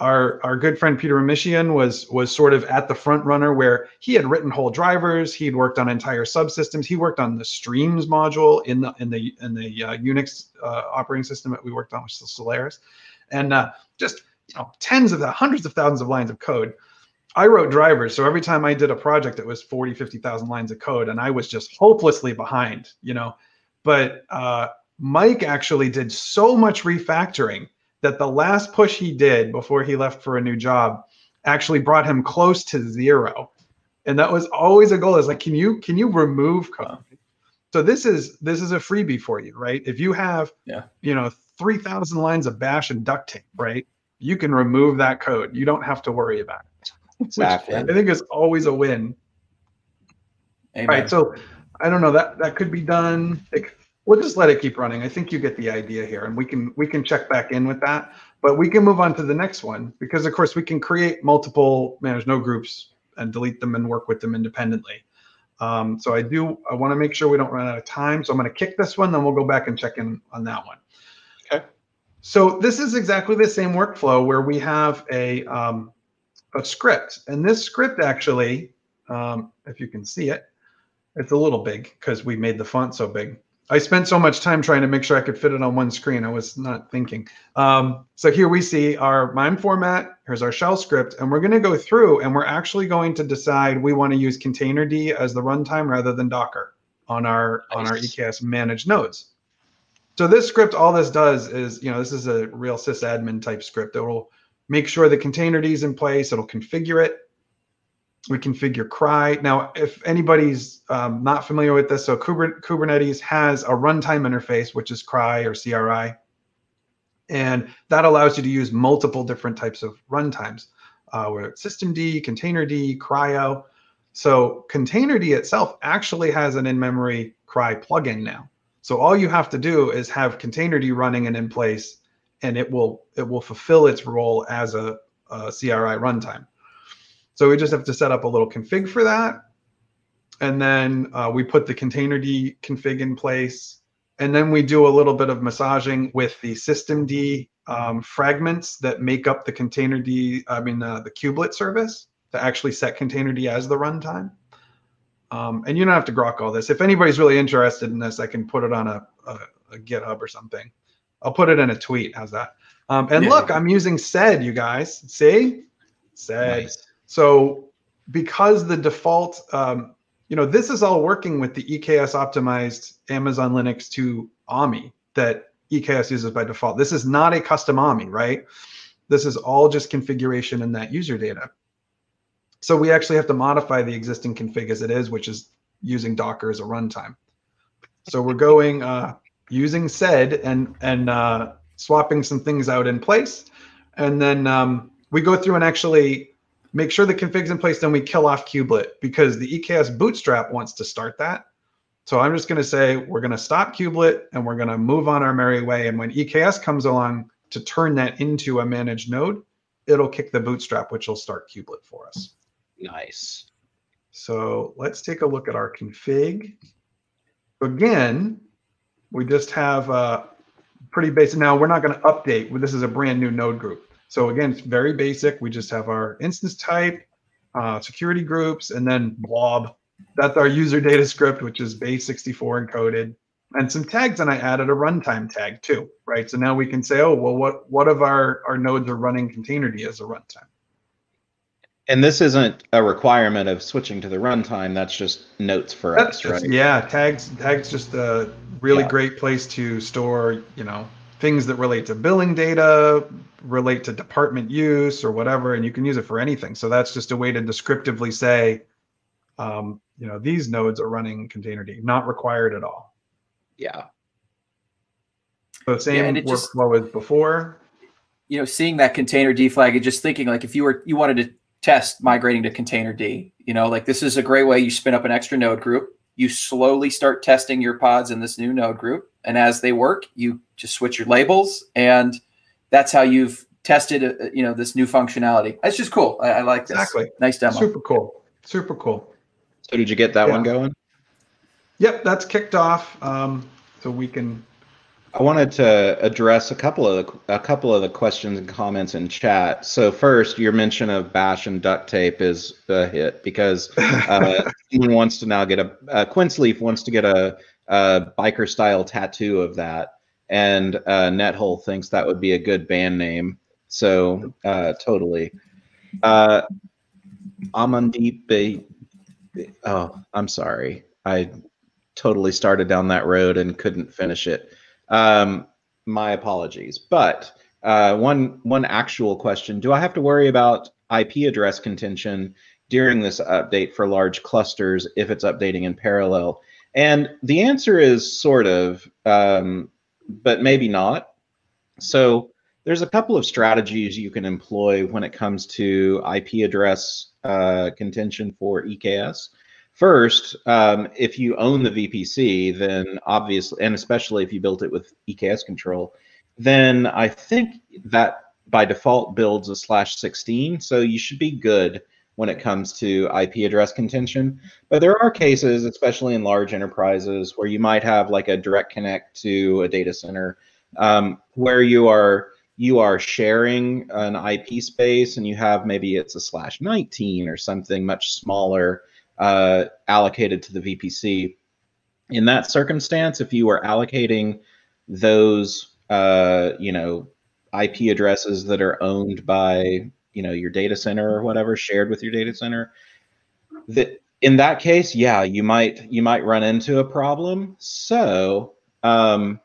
our our good friend Peter Amishian was was sort of at the front runner where he had written whole drivers, he'd worked on entire subsystems, he worked on the streams module in the in the in the uh, Unix uh, operating system that we worked on, which is Solaris, and uh, just you know tens of the hundreds of thousands of lines of code. I wrote drivers, so every time I did a project, it was 40, 50,000 lines of code, and I was just hopelessly behind, you know but uh, Mike actually did so much refactoring that the last push he did before he left for a new job actually brought him close to zero. And that was always a goal. Is like, can you can you remove code? So this is this is a freebie for you, right? If you have yeah. you know three thousand lines of bash and duct tape, right? You can remove that code. You don't have to worry about it. Exactly. I think is always a win. Amen. Right. So I don't know that that could be done. It, we'll just let it keep running. I think you get the idea here, and we can we can check back in with that. But we can move on to the next one because, of course, we can create multiple managed node groups and delete them and work with them independently. Um, so I do I want to make sure we don't run out of time. So I'm going to kick this one, then we'll go back and check in on that one. Okay. So this is exactly the same workflow where we have a um, a script, and this script actually, um, if you can see it, it's a little big because we made the font so big. I spent so much time trying to make sure I could fit it on one screen. I was not thinking. Um, so here we see our MIME format. Here's our shell script, and we're going to go through and we're actually going to decide we want to use containerd as the runtime rather than Docker on our nice. on our EKS managed nodes. So this script, all this does is, you know, this is a real sysadmin type script. It will make sure the containerd is in place. It'll configure it we configure CRI. Now, if anybody's um, not familiar with this, so Kubernetes has a runtime interface, which is CRI or CRI, and that allows you to use multiple different types of runtimes, uh, where it's systemd, containerd, CRI-O. So containerd itself actually has an in-memory CRI plugin now. So all you have to do is have containerd running and in place, and it will it will fulfill its role as a, a CRI runtime. So we just have to set up a little config for that. And then uh, we put the containerd config in place. And then we do a little bit of massaging with the systemd um, fragments that make up the containerd, I mean, uh, the kubelet service to actually set containerd as the runtime. Um, and you don't have to grok all this. If anybody's really interested in this, I can put it on a, a, a GitHub or something. I'll put it in a tweet. How's that? Um, and yeah. look, I'm using sed, you guys. See? Sed. Nice. So because the default, um, you know, this is all working with the EKS optimized Amazon Linux 2 AMI that EKS uses by default. This is not a custom AMI, right? This is all just configuration in that user data. So we actually have to modify the existing config as it is, which is using Docker as a runtime. So we're going uh, using sed and and uh, swapping some things out in place, and then um, we go through and actually make sure the config's in place. Then we kill off kubelet because the EKS bootstrap wants to start that. So I'm just going to say we're going to stop kubelet and we're going to move on our merry way. And when EKS comes along to turn that into a managed node, it'll kick the bootstrap, which will start kubelet for us. Nice. So let's take a look at our config. Again, we just have a pretty basic. Now we're not going to update. This is a brand new node group. So again, it's very basic. We just have our instance type, uh, security groups, and then blob. That's our user data script, which is base64 encoded, and some tags. And I added a runtime tag too, right? So now we can say, oh, well, what what of our our nodes are running containerd as a runtime? And this isn't a requirement of switching to the runtime. That's just notes for That's us, just, right? yeah, tags tags just a really Yeah. great place to store, you know, things that relate to billing data, relate to department use or whatever, and you can use it for anything. So that's just a way to descriptively say, um, you know, these nodes are running containerd, not required at all. Yeah. So same and it just- workflow as before. you know, seeing that containerd flag and just thinking like if you were you wanted to test migrating to containerd, you know, like this is a great way you spin up an extra node group. You slowly start testing your pods in this new node group, and as they work, you just switch your labels, and that's how you've tested, uh, you know, this new functionality. That's just cool. I, I like this. Exactly. Nice demo. Super cool. Super cool. So did you get that one going? Yep, that's kicked off. Um, so we can I wanted to address a couple of the, a couple of the questions and comments in chat. So first, your mention of Bash and duct tape is a hit because uh, someone wants to now get a uh, Quince Leaf wants to get a, a biker style tattoo of that, and uh, Nethole thinks that would be a good band name. So uh, totally, uh, Amandeep. Be- Oh, I'm sorry. I totally started down that road and couldn't finish it. Um, my apologies. But uh, one one actual question: Do I have to worry about IP address contention during this update for large clusters if it's updating in parallel? And the answer is sort of, um, but maybe not. So there's a couple of strategies you can employ when it comes to IP address uh, contention for EKS. First, um, if you own the VPC, then obviously, and especially if you built it with eksctl, then I think that by default builds a slash 16. So you should be good when it comes to IP address contention. But there are cases, especially in large enterprises, where you might have like a direct connect to a data center um, where you are you are sharing an IP space and you have maybe it's a slash 19 or something much smaller uh, allocated to the VPC. In that circumstance, if you are allocating those, uh, you know, IP addresses that are owned by, you know, your data center or whatever, shared with your data center, that in that case, yeah, you might you might run into a problem. So um,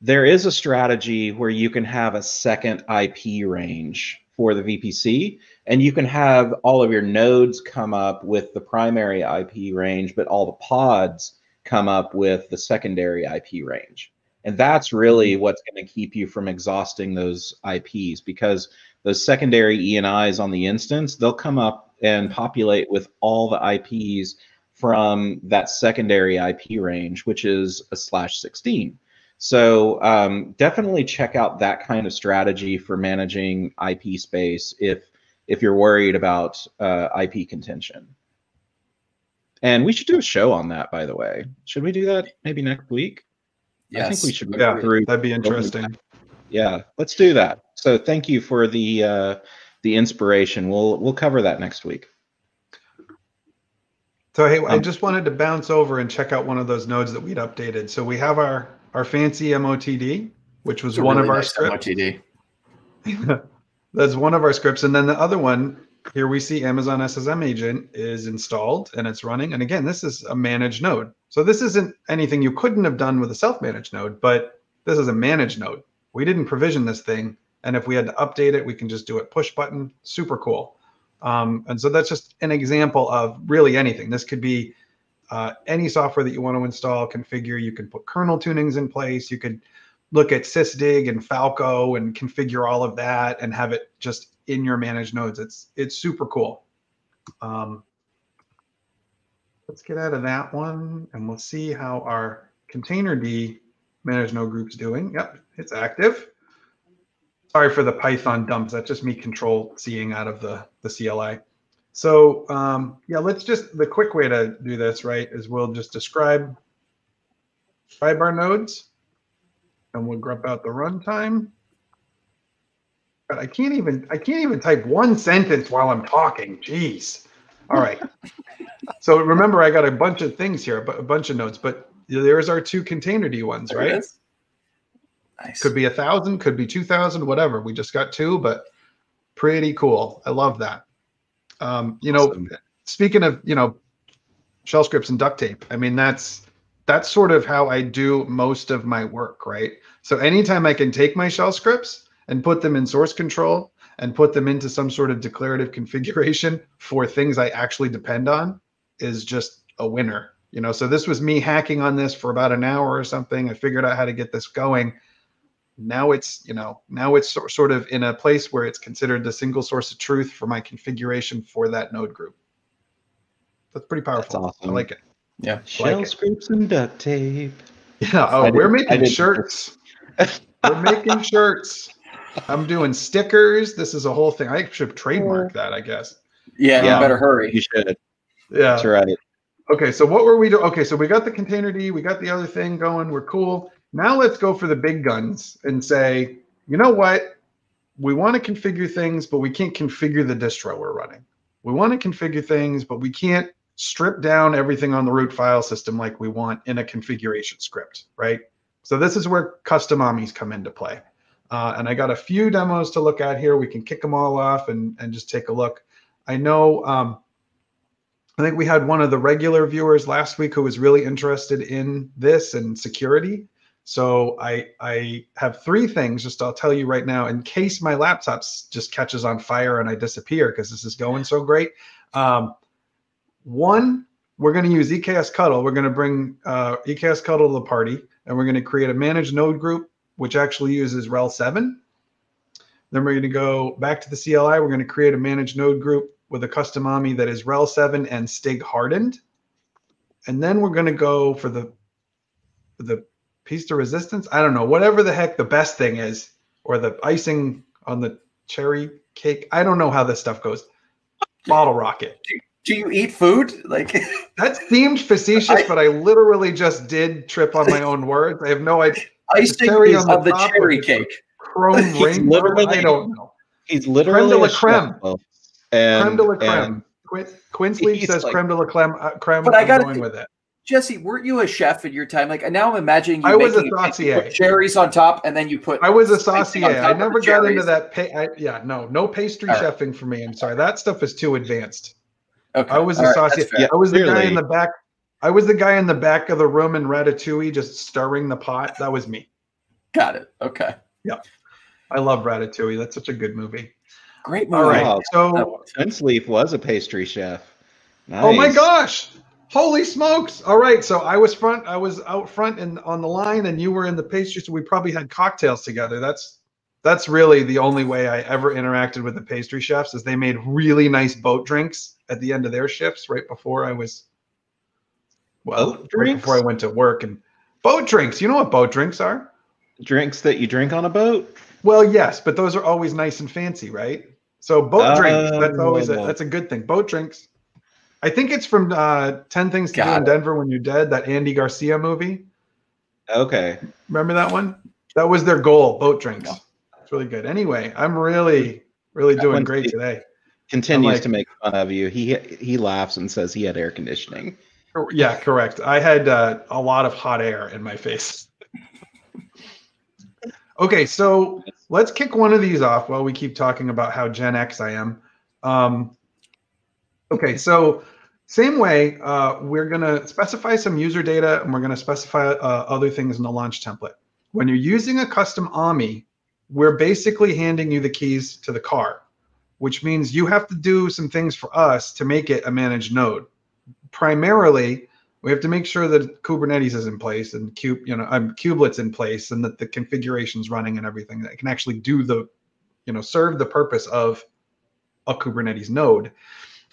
there is a strategy where you can have a second IP range for the VPC, and you can have all of your nodes come up with the primary IP range, but all the pods come up with the secondary IP range. And that's really what's going to keep you from exhausting those IPs because those secondary ENIs on the instance, they'll come up and populate with all the IPs from that secondary IP range, which is a slash 16. So um, definitely check out that kind of strategy for managing IP space if if you're worried about uh, IP contention. And we should do a show on that, by the way. Should we do that maybe next week? Yes. I think we should Yeah, through. that'd be interesting. Yeah, let's do that. So thank you for the uh, the inspiration. We'll we'll cover that next week. So hey, I Um, just wanted to bounce over and check out one of those nodes that we'd updated. So we have our our fancy MOTD, which was one really of our nice scripts. MOTD. That's one of our scripts, and then the other one here we see Amazon SSM agent is installed and it's running. And again, this is a managed node, so this isn't anything you couldn't have done with a self-managed node, but This is a managed node. We didn't provision this thing. And if we had to update it, we can just do it push button. Super cool. Um, and so that's just an example of really anything. This could be uh, any software that you want to install, configure. You can put kernel tunings in place. You could look at sysdig and Falco and configure all of that and have it just in your managed nodes. It's it's super cool. Um, let's get out of that one and we'll see how our containerd managed node group's doing. Yep, it's active. Sorry for the Python dumps. That's just me control seeing out of the, the CLI. So um, yeah, let's just, the quick way to do this, right, is we'll just describe, describe our nodes and we'll grep out the runtime. But I can't even, I can't even type one sentence while I'm talking. Jeez. All right. so remember, I got a bunch of things here, a bunch of notes. but there's our two containerd ones, There right? Nice. Could be a thousand, could be two thousand, whatever. We just got two, but pretty cool. I love that. Um, you know, speaking of you know, shell scripts and duct tape. I mean, that's that's sort of how I do most of my work, right? So anytime I can take my shell scripts and put them in source control and put them into some sort of declarative configuration for things I actually depend on is just a winner. You know, so this was me hacking on this for about an hour or something. I figured out how to get this going now it's you know now it's sort of in a place where it's considered the single source of truth for my configuration for that node group that's pretty powerful That's awesome. i like it Yeah. Shell it. scripts and duct tape. yeah oh I we're didn't- making shirts we're making shirts i'm doing stickers this is a whole thing i should trademark that i guess Yeah, Yeah. you better hurry. You should. yeah That's right. Okay, so what were we doing? Okay, so we got the containerd, we got the other thing going, we're cool. Now let's go for the big guns and say, you know what? We want to configure things, but we can't configure the distro we're running. We want to configure things, but we can't strip down everything on the root file system like we want in a configuration script, right? So this is where custom AMIs come into play. Uh, and I got a few demos to look at here. We can kick them all off and, and just take a look. I know um, I think we had one of the regular viewers last week who was really interested in this and security. So I I have three things just I'll tell you right now in case my laptop just catches on fire and I disappear because this is going so great. Um, one, we're going to use eksctl. We're going to bring uh, eksctl to the party, and we're going to create a managed node group which actually uses RHEL 7. Then we're going to go back to the CLI. We're going to create a managed node group with a custom AMI that is RHEL 7 and STIG hardened. And then we're going to go for the for the piece to resistance. I don't know, whatever the heck the best thing is, or the icing on the cherry cake. I don't know how this stuff goes. Bottlerocket. Do you eat food? Like, That seemed facetious, I- but I literally just did trip on my own words. I have no idea. icing cherry is on the of the cherry cake. Chrome He's ring. literally- I don't know. He's literally de la a creme. chef, And, creme de la creme. Quinn, Quinn Sleep He's says like- creme de la creme. Uh, creme But I I'm gotta going think- with it. Jesse, weren't you a chef in your time? Like now, I'm imagining you I was a making cake, you saucier. put cherries on top, and then you put. I was a icing saucier. I never got into that. Pa- I, yeah, no, no pastry All right. chefing for me. I'm sorry, that stuff is too advanced. Okay. I was all a right, saucier. Yeah, I was the guy in the back. I was the guy in the back of the room in Ratatouille, just stirring the pot. That was me. Got it. Okay. Yeah. I love Ratatouille. That's such a good movie. Great movie. All right, Wow. so Twinleaf was a pastry chef. Nice. Oh my gosh! Holy smokes! All right, so I was front, I was out front and on the line, and you were in the pastry. So we probably had cocktails together. That's that's really the only way I ever interacted with the pastry chefs. Is they made really nice boat drinks at the end of their shifts, right before I was. Well, Boat right drinks? before I went to work, and boat drinks. You know what boat drinks are? Drinks that you drink on a boat? Well, yes, but those are always nice and fancy, right? So boat drinks, that's always a, Oh. that's a good thing. Boat drinks. I think it's from uh, 10 Things to Do in it. Denver When You're Dead, that Andy Garcia movie. Okay. Remember that one? That was their goal, boat drinks. No. It's really good. Anyway, I'm really, really That doing great today. Continues like- to make fun of you. He he laughs and says he had air conditioning. Yeah, correct. I had uh, a lot of hot air in my face. okay, so let's kick one of these off while we keep talking about how Gen X I am. Um, okay, so same way, uh, we're going to specify some user data and we're going to specify uh, other things in the launch template. when you're using a custom AMI, we're basically handing you the keys to the car, which means you have to do some things for us to make it a managed node. Primarily, we have to make sure that Kubernetes is in place and cube, you know, um, kubelets in place, and that the configuration's running and everything that can actually do the, you know, serve the purpose of a Kubernetes node.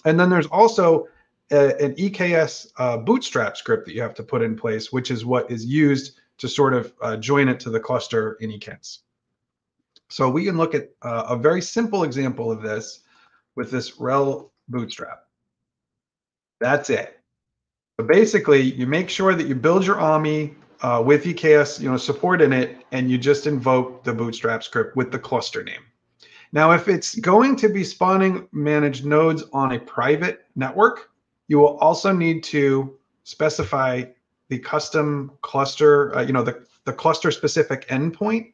And then there's also a, an EKS uh, bootstrap script that you have to put in place, which is what is used to sort of uh, join it to the cluster in EKS. So we can look at uh, a very simple example of this with this RHEL bootstrap. That's it. So basically, you make sure that you build your AMI uh, with EKS, you know, support in it, and you just invoke the bootstrap script with the cluster name. Now, if it's going to be spawning managed nodes on a private network, you will also need to specify the custom cluster, uh, you know, the, the cluster specific endpoint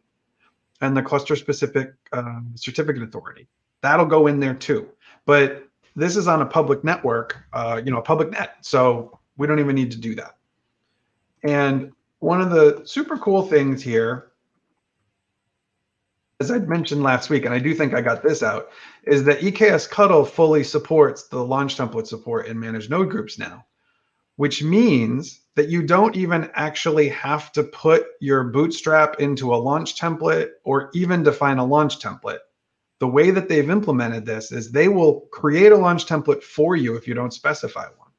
and the cluster specific uh, certificate authority. That'll go in there too. But this is on a public network, uh, you know, a public net. So we don't even need to do that. And one of the super cool things here, as I'd mentioned last week, and I do think I got this out, is that eksctl fully supports the launch template support in managed node groups now, which means that you don't even actually have to put your bootstrap into a launch template or even define a launch template. The way that they've implemented this is they will create a launch template for you if you don't specify one.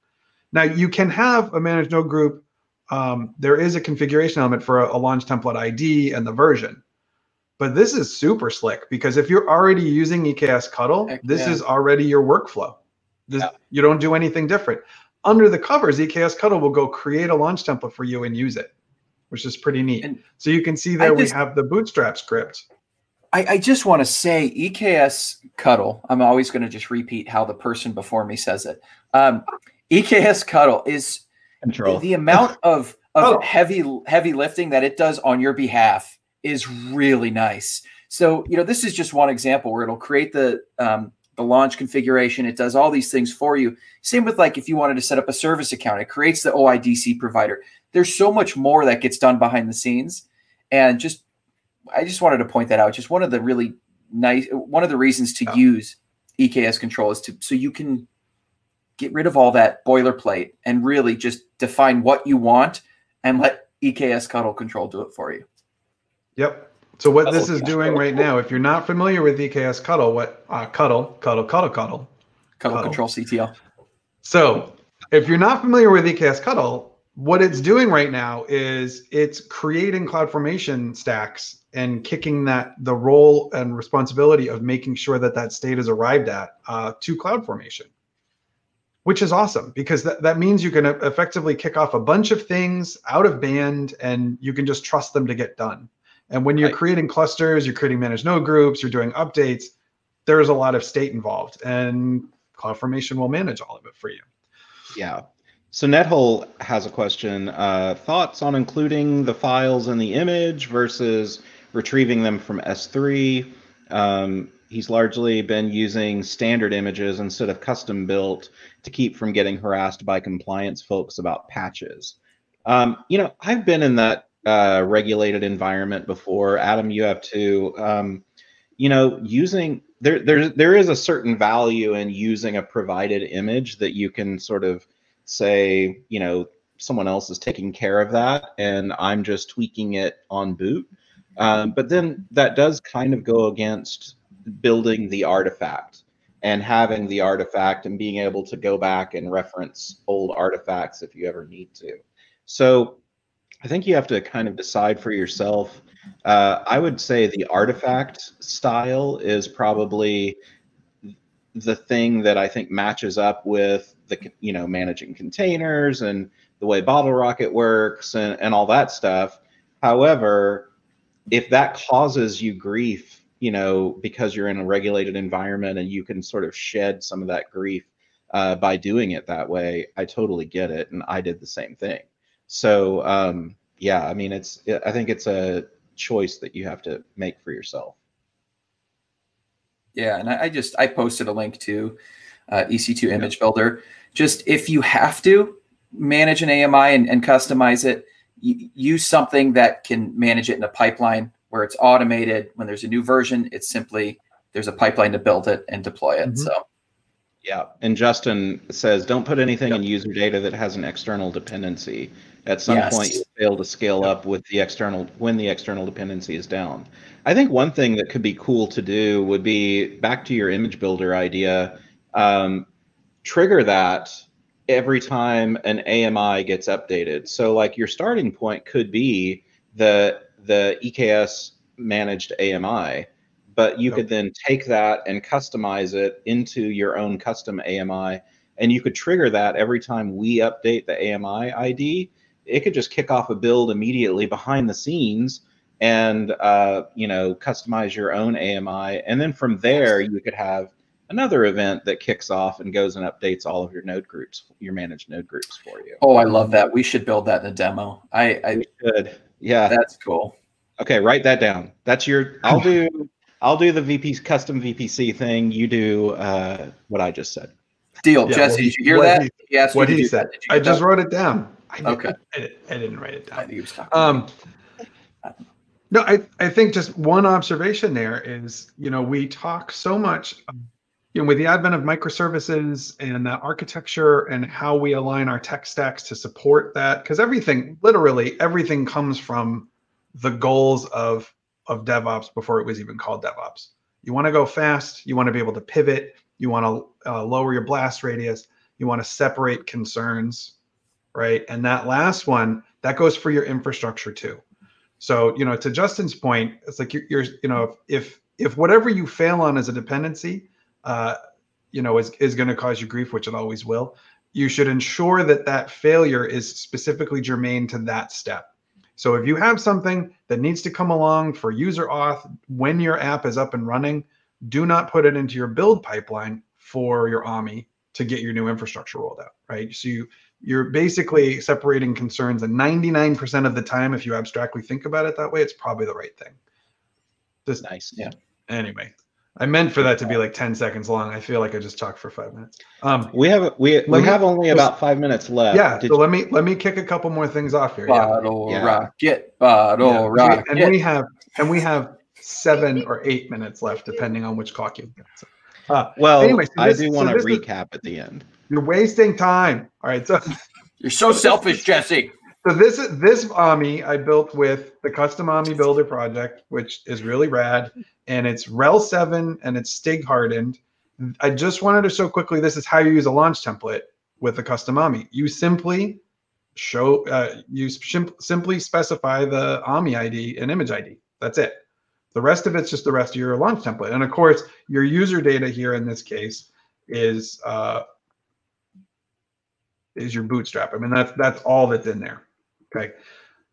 Now, you can have a managed node group. Um, there is a configuration element for a, a launch template ID and the version. But this is super slick because if you're already using eksctl, Heck this yeah. is already your workflow. This, yeah. You don't do anything different under the covers, eksctl will go create a launch template for you and use it, which is pretty neat. And so you can see there just, we have the Bootstrap script. I, I just want to say EKS CUDL. I'm always going to just repeat how the person before me says it. Um, EKS CUDL is Control. the amount of of oh. heavy heavy lifting that it does on your behalf is really nice. So you know this is just one example where it'll create the um, the launch configuration. It does all these things for you. Same with like if you wanted to set up a service account, it creates the OIDC provider. There's so much more that gets done behind the scenes. And just, I just wanted to point that out. Just one of the really nice, one of the reasons to use eksctl is to, so you can get rid of all that boilerplate and really just define what you want and let EKS CUDL control do it for you. Yep. So what this is doing right now, if you're not familiar with EKS CUDL, what uh, CUDL, CUDL, CUDL, CUDL, CUDL control CTL. So if you're not familiar with EKS CUDL, what it's doing right now is it's creating CloudFormation stacks and kicking that the role and responsibility of making sure that that state is arrived at uh, to CloudFormation, which is awesome because that, that means you can effectively kick off a bunch of things out of band and you can just trust them to get done. And when you're right. creating clusters, you're creating managed node groups, you're doing updates, there's a lot of state involved, and CloudFormation will manage all of it for you. Yeah. So NetHole has a question. Uh, thoughts on including the files in the image versus retrieving them from S3? Um, he's largely been using standard images instead of custom built to keep from getting harassed by compliance folks about patches. Um, you know, I've been in that uh, regulated environment before. Adam, you have too. Um, you know, using there, there, there is a certain value in using a provided image that you can sort of say, you know, someone else is taking care of that, and I'm just tweaking it on boot. Um, but then that does kind of go against building the artifact and having the artifact and being able to go back and reference old artifacts if you ever need to. So I think you have to kind of decide for yourself. Uh, I would say the artifact style is probably the thing that I think matches up with the you know managing containers and the way Bottlerocket works and, and all that stuff. However, if that causes you grief, you know, because you're in a regulated environment and you can sort of shed some of that grief uh, by doing it that way, I totally get it, and I did the same thing. So um, yeah, I mean, it's I think it's a choice that you have to make for yourself. Yeah, and I, just I posted a link to uh, EC2 Image Builder. Just if you have to manage an AMI and, and customize it, y- use something that can manage it in a pipeline where it's automated. When there's a new version, it's simply there's a pipeline to build it and deploy it. Mhm. So Yeah, and Justin says, don't put anything in user data that has an external dependency. At some Yes. point, you fail to scale up with the external when the external dependency is down. I think one thing that could be cool to do would be back to your image builder idea. Um, trigger that every time an AMI gets updated. So, like your starting point could be the the EKS managed AMI, but you Yep. could then take that and customize it into your own custom AMI, and you could trigger that every time we update the AMI ID. It could just kick off a build immediately behind the scenes and uh, you know customize your own AMI, and then from there you could have another event that kicks off and goes and updates all of your node groups, your managed node groups for you. oh, I love that. We should build that in a demo. I, I We should. Yeah. that's cool. Okay, write that down. That's your. I'll do. I'll do the VP custom VPC thing. You do uh, what I just said. Deal, Yeah, Jesse. what did you hear what that? he- He asked me what to he said. that. Did I just that? wrote it down. I didn't, Okay. I, didn't- I didn't write it I down. think he was talking. Um, no, I, I think just one observation there is, you know, we talk so much, you know, with the advent of microservices and uh, architecture and how we align our tech stacks to support that, because everything, literally everything comes from the goals of of DevOps before it was even called DevOps. You want to go fast, you want to be able to pivot, you want to uh, lower your blast radius, you want to separate concerns, right? And that last one, that goes for your infrastructure too. So, you know, to Justin's point, it's like you're, you're you know, if if whatever you fail on as a dependency, uh, you know, is is going to cause you grief, which it always will, you should ensure that that failure is specifically germane to that step. So if you have something that needs to come along for user auth when your app is up and running, do not put it into your build pipeline for your AMI to get your new infrastructure rolled out, right? So you you're basically separating concerns and 99% of the time if you abstractly think about it that way it's probably the right thing just Nice. Yeah. anyway i meant for that to be like 10 seconds long i feel like i just talked for five minutes um We have we we me- have only about five minutes left. yeah Did so let me let me kick a couple more things off here yeah. Bottle Yeah. rocket, bottle Yeah. rocket. and we have and we have seven or eight minutes left depending on which clock you've got so, uh, well, Anyway, so I do want to this is- recap at the end. You're wasting time all right so You're so selfish, Jesse. So this is this AMI I built with the custom AMI builder project, which is really rad, and it's RHEL 7 and it's STIG hardened. I just wanted to show quickly this is how you use a launch template with a custom AMI. You simply show uh, you sim- simply specify the AMI ID and image ID. That's it. The rest of it's just the rest of your launch template. And of course, your user data here in this case is uh, is your bootstrap. I mean, that's that's all that's in there. Okay.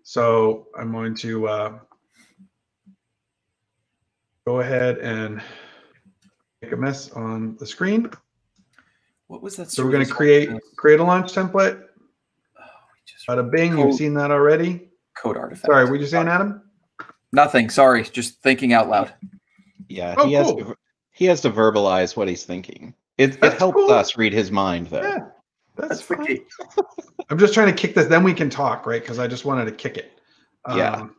So I'm going to uh, go ahead and make a mess on the screen. What was that? So we're going to create create a launch template. Oh, we just- Bada bing, Code. you've seen that already. code artifact. Sorry, what you saying, Adam? Nothing. Sorry. Just thinking out loud. Yeah, Oh, he has to he has to verbalize what he's thinking. It it That's helps cool. us read his mind though. Yeah, that's, That's fine. freaky. I'm just trying to kick this. Then we can talk, right? Because I just wanted to kick it. Yeah. Um,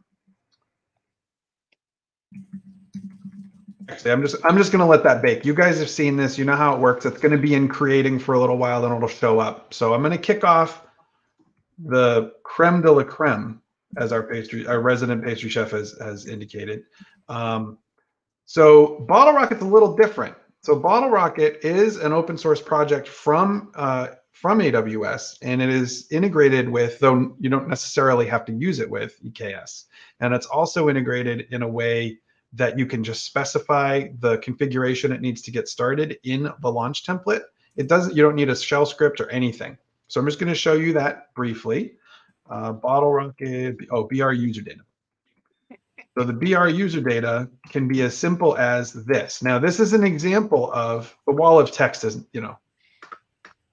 actually, I'm just I'm just gonna let that bake. You guys have seen this. You know how it works. It's gonna be in creating for a little while, then it'll show up. So I'm gonna kick off the creme de la creme, as our pastry, our resident pastry chef has has indicated. Um, so Bottlerocket's a little different. So Bottlerocket is an open source project from uh, from AWS, and it is integrated with, though you don't necessarily have to use it with EKS, and it's also integrated in a way that you can just specify the configuration it needs to get started in the launch template. It doesn't. You don't need a shell script or anything. So I'm just going to show you that briefly. Uh, Bottlerocket. Oh, BR user data. So the BR user data can be as simple as this. Now, this is an example of the wall of text is, you know,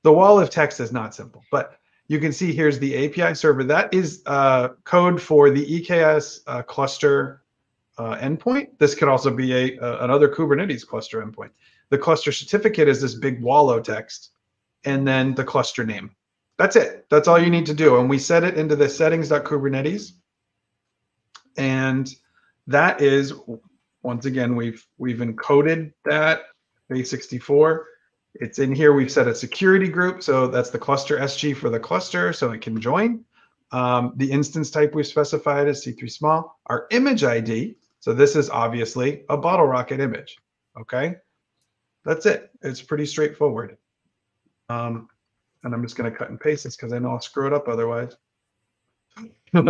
the wall of text is not simple, but you can see here's the API server. That is uh, code for the EKS uh, cluster uh, endpoint. This could also be a, uh, another Kubernetes cluster endpoint. The cluster certificate is this big wall of text, and then the cluster name. that's it. That's all you need to do. And we set it into the settings.kubernetes. And that is once again, we've we've encoded that base64. It's in here. We've set a security group. So that's the cluster SG for the cluster so it can join. Um, the instance type we've specified is C3 small. Our image ID. So this is obviously a Bottlerocket image. Okay. That's it. It's pretty straightforward. Um, and I'm just going to cut and paste this because I know I'll screw it up otherwise.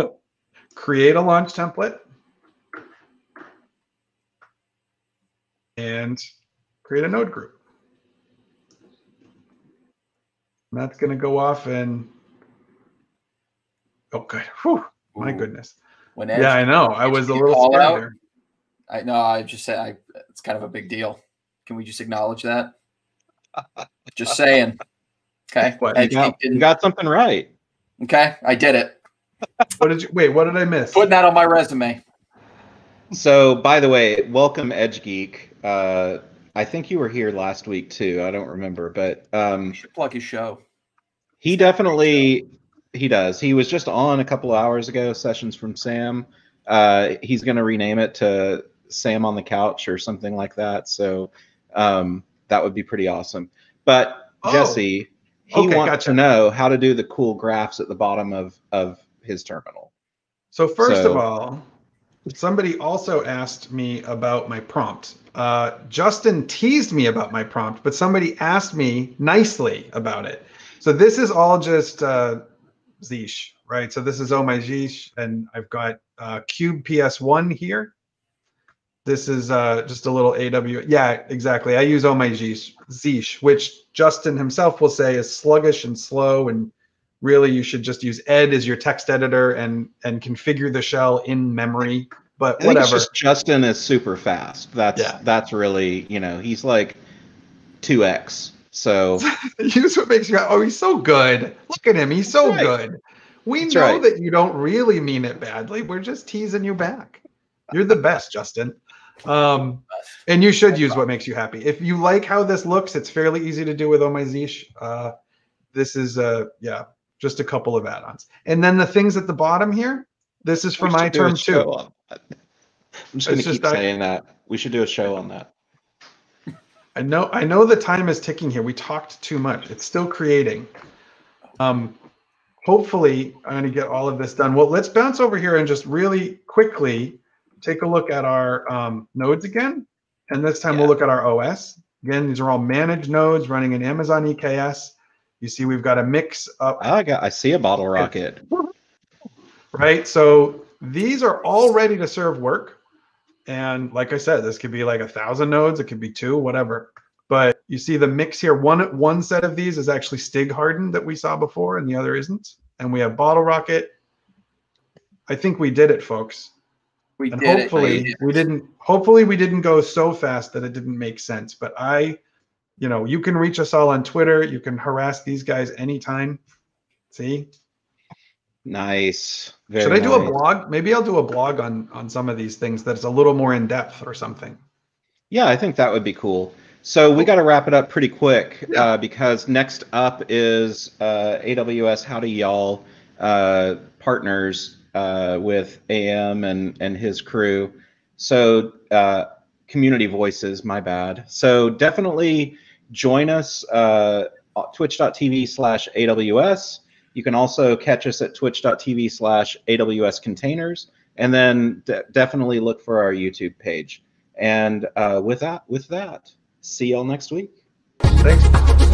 Create a launch template and create a node group. And that's going to go off and oh, good. Whew, my Ooh. goodness. When Yeah, I know. I was a little scared out? there. I know. I just said I. It's kind of a big deal. Can we just acknowledge that? just saying. Okay. What, I You got, you got something right. okay, I did it. What did you wait? What did I miss? Putting that on my resume. So, by the way, welcome Edge Geek. Uh, I think you were here last week too. I don't remember, but um, You should plug his show. He definitely he does. He was just on a couple hours ago. Sessions from Sam. Uh, he's going to rename it to Sam on the Couch or something like that. So um, that would be pretty awesome. But Oh. Jesse, he Okay, wants gotcha. to know how to do the cool graphs at the bottom of of his terminal. So first So- of all, somebody also asked me about my prompt. Uh, Justin teased me about my prompt, but somebody asked me nicely about it. So this is all just uh, Zsh, right? So this is Oh My Zsh, and I've got uh, kube-ps1 here. This is uh, just a little AW. Yeah, exactly. I use Oh My Zsh, Zsh, which Justin himself will say is sluggish and slow and really you should just use ed as your text editor and and configure the shell in memory. but I whatever just Justin is super fast. That's Yeah. that's really you know he's like two x. So here's what makes you oh he's so good look at him he's so right. good we That's know right. that you don't really mean it badly we're just teasing you back you're the best justin um and you should use what makes you happy if you like how this looks it's fairly easy to do with oh my Zsh. uh this is uh yeah just a couple of add-ons and then the things at the bottom here this is for my should do a term too. I'm just It's just keep I- saying that. We should do a show on that. I know I know the time is ticking here. We talked too much. It's still creating. Um hopefully I'm going to get all of this done. Well, let's bounce over here and just really quickly take a look at our um, nodes again. And this time we'll look at our OS. Again, these are all managed nodes running in Amazon EKS. You see we've got a mix up I got. I see a Bottlerocket. right? So these are all ready to serve work. And like I said, this could be like a thousand nodes, it could be two, whatever. But you see the mix here. One one set of these is actually STIG hardened that we saw before, and the other isn't. And we have Bottlerocket. I think we did it, folks. We And did hopefully oh, it. we didn't hopefully we didn't go so fast that it didn't make sense. But I, you know, you can reach us all on Twitter. You can harass these guys anytime. See? Nice. Very Should I do a blog? Maybe I'll do a blog on on some of these things that's a little more in depth or something. Yeah, I think that would be cool. So we got to wrap it up pretty quick Yeah. uh, because next up is uh, AWS Howdy Y'all uh, partners uh, with AM and and his crew. So uh, community voices, my bad. So definitely join us uh, twitch.tv slash AWS. You can also catch us at twitch.tv slash AWS containers. And then de- definitely look for our YouTube page. And uh, with that, with that, see y'all next week. Thanks.